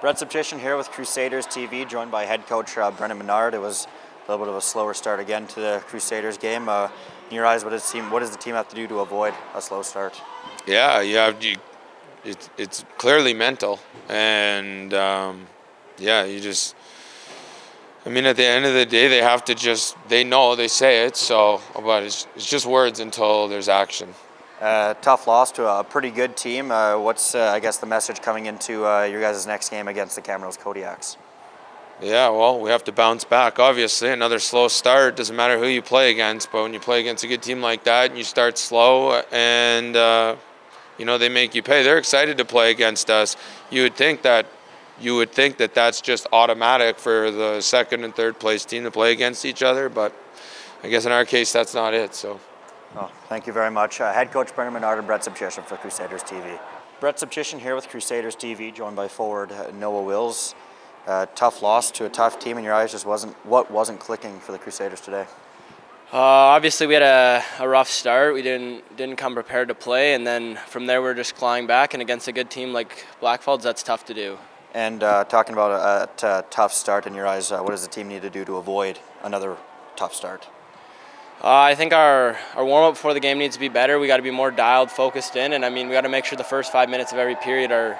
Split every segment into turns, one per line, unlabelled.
Brett Sobchyshyn here with Crusaders TV, joined by head coach uh, Brennan Menard. It was a little bit of a slower start again to the Crusaders game. Uh, in your eyes, what does, team, what does the team have to do to avoid a slow start?
Yeah, have you, it's it's clearly mental, and um, yeah, you just. I mean, at the end of the day, they have to just they know they say it, so but it's, it's just words until there's action.
Uh, tough loss to a pretty good team. Uh, what's, uh, I guess, the message coming into uh, your guys' next game against the Camrose Kodiaks?
Yeah, well, we have to bounce back. Obviously, another slow start doesn't matter who you play against, but when you play against a good team like that and you start slow and uh, you know they make you pay, they're excited to play against us. You would think that you would think that that's just automatic for the second and third place team to play against each other, but I guess in our case that's not it. So.
Oh, thank you very much. Uh, head coach Brennan Menard and Brett Sobchyshyn for Crusaders TV. Brett Sobchyshyn here with Crusaders TV, joined by forward uh, Noah Wills. Uh, tough loss to a tough team in your eyes. Just wasn't what wasn't clicking for the Crusaders today.
Uh, obviously, we had a, a, rough start. We didn't didn't come prepared to play, and then from there we're just clawing back. And against a good team like Blackfalds, that's tough to do.
And uh, talking about a, a, tough start in your eyes, uh, what does the team need to do to avoid another tough start?
Uh, I think our, our warm up before the game needs to be better. We got to be more dialed, focused in, and I mean we got to make sure the first five minutes of every period are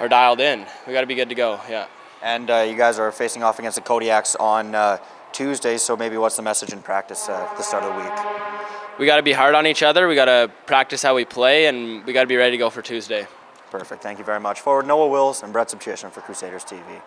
are dialed in. We got to be good to go. Yeah.
And uh, you guys are facing off against the Kodiaks on uh, Tuesday, so maybe what's the message in practice uh, at the start of the week?
We got to be hard on each other. We got to practice how we play, and we got to be ready to go for Tuesday.
Perfect. Thank you very much. Forward Noah Wills and Brett Sobchyshyn for Crusaders TV.